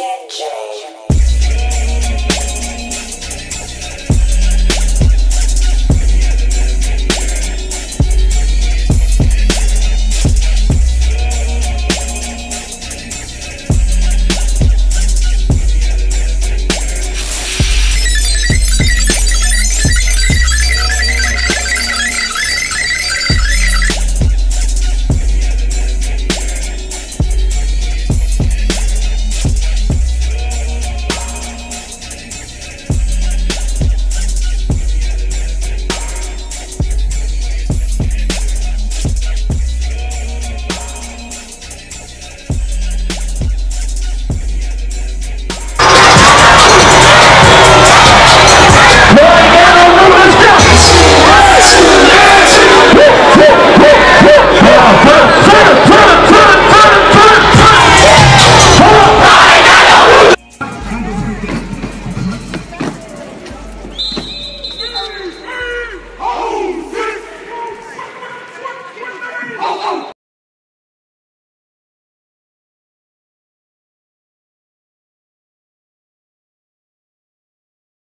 can't change.